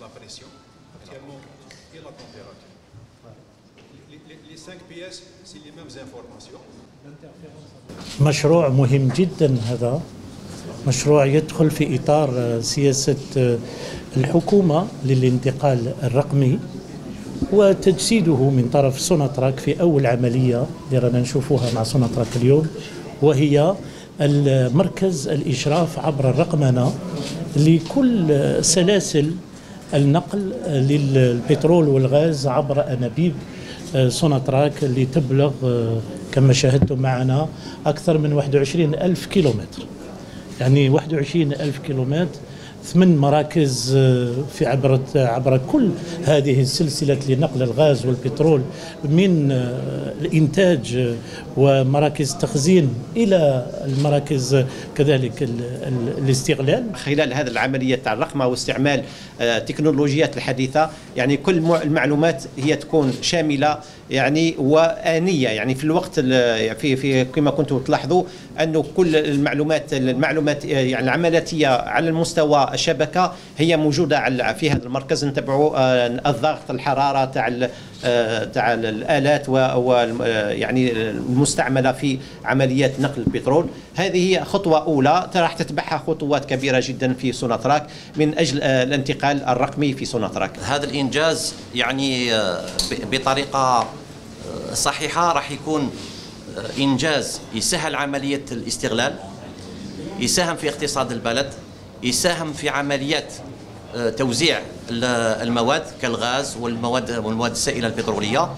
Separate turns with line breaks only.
la pression. Actuellement, et la température. Les, les- les c'est les mêmes informations.
مشروع مهم جدا هذا مشروع يدخل في إطار سياسة آه، الحكومة للانتقال الرقمي وتجسيده من طرف سوناتراك في أول عملية اللي رانا نشوفوها مع سوناتراك اليوم وهي المركز الإشراف عبر الرقمنة لكل سلاسل النقل للبترول والغاز عبر أنابيب آه، سوناتراك اللي تبلغ كما شاهدتم معنا أكثر من 21 ألف كيلومتر. يعني 21 ألف كيلومتر ثمان مراكز آه، في عبر عبر كل هذه السلسلة لنقل الغاز والبترول من آه، الإنتاج آه، ومراكز تخزين إلى المراكز كذلك ال- ال- الاستغلال.
خلال هذه العملية تاع الرقمة واستعمال التكنولوجيات الحديثة. يعني كل مع- المعلومات هي تكون شاملة يعني وآنية. يعني في الوقت ال- في في كما كنتم تلاحظوا أنه كل المعلومات المعلومات يعني العملياتية على المستوى الشبكة هي موجودة على في هذا المركز نتبعوا آه، الضغط الحرارة تاع آه، تاع الآلات و آه، يعني المستعملة في عمليات نقل البترول. هذه هي خطوة أولى راح تتبعها خطوات كبيرة جدا في سوناتراك من آه، الانتقال الرقمي في سوناتراك.
هذا الإنجاز يعني بطريقة صحيحة راح يكون إنجاز يسهل عملية الاستغلال يساهم في اقتصاد البلد يساهم في عمليات آه، توزيع ال- المواد كالغاز والمواد والمواد السائلة البترولية.